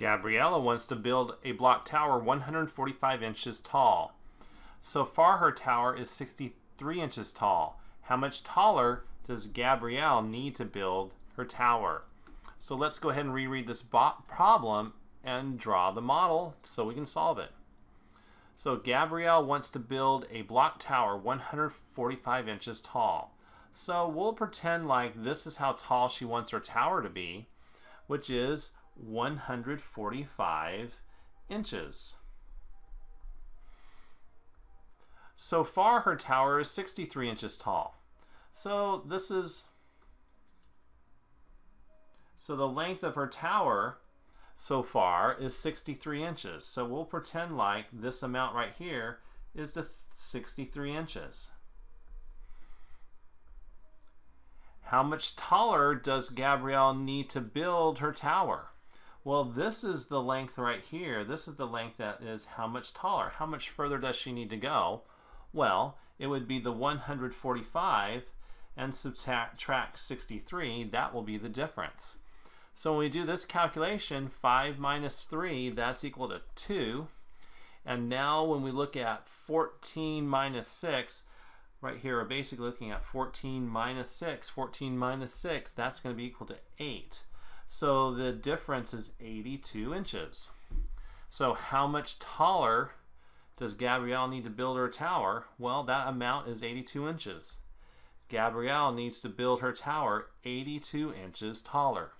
Gabriella wants to build a block tower 145 inches tall. So far her tower is 63 inches tall. How much taller does Gabrielle need to build her tower? So let's go ahead and reread this problem and draw the model so we can solve it. So Gabrielle wants to build a block tower 145 inches tall. So we'll pretend like this is how tall she wants her tower to be, which is 145 inches. So far her tower is 63 inches tall. So this is, so the length of her tower so far is 63 inches. So we'll pretend like this amount right here is the 63 inches. How much taller does Gabrielle need to build her tower? Well, this is the length right here. This is the length that is how much taller. How much further does she need to go? Well, it would be the 145 and subtract 63. That will be the difference. So when we do this calculation, 5 minus 3, that's equal to 2. And now when we look at 14 minus 6, right here we're basically looking at 14 minus 6. 14 minus 6, that's going to be equal to 8. So the difference is 82 inches. So how much taller does Gabrielle need to build her tower? Well, that amount is 82 inches. Gabrielle needs to build her tower 82 inches taller.